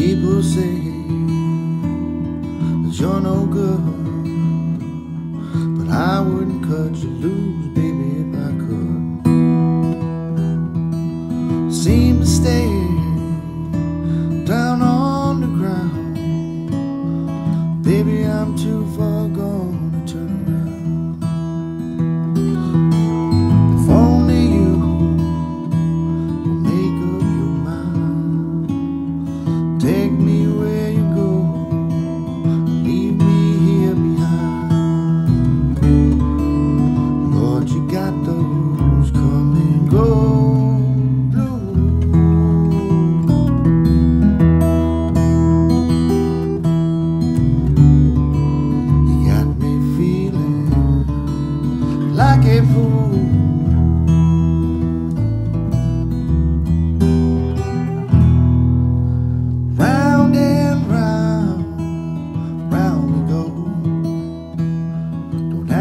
People say that you're no good, but I wouldn't cut you loose, baby, if I could. Seem to stay down on the ground, baby, I'm too far.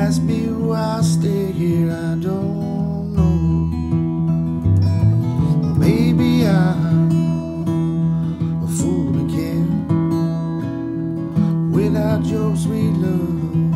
Ask me why I stay here, I don't know. Maybe I'm a fool again. Without your sweet love,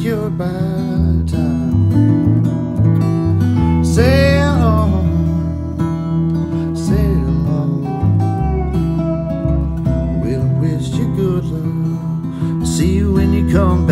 cured by time. Sail on, sail on. Well, wish you good luck. See you when you come back.